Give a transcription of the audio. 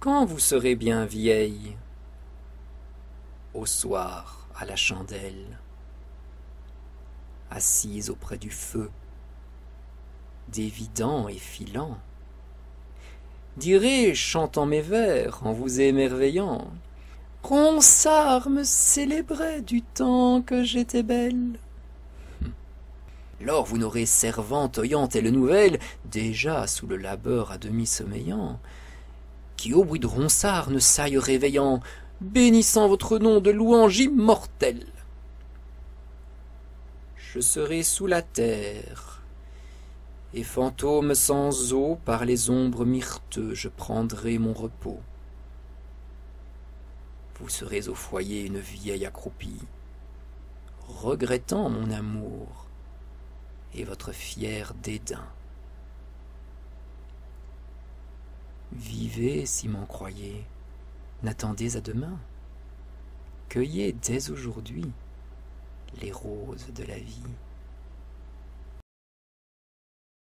Quand vous serez bien vieille? Au soir, à la chandelle, assise auprès du feu, dévidant et filant, dirai, chantant mes vers, en vous émerveillant, Ronsard me célébrait du temps que j'étais belle. Lors vous n'aurez servante oyant telle nouvelle, déjà sous le labeur à demi sommeillant, qui au bruit de ronsard ne saille réveillant, bénissant votre nom de louange immortelle. Je serai sous la terre, et fantôme sans eau, par les ombres myrteux, je prendrai mon repos. Vous serez au foyer une vieille accroupie, regrettant mon amour et votre fier dédain. Vivez si m'en croyez, n'attendez à demain. Cueillez dès aujourd'hui les roses de la vie.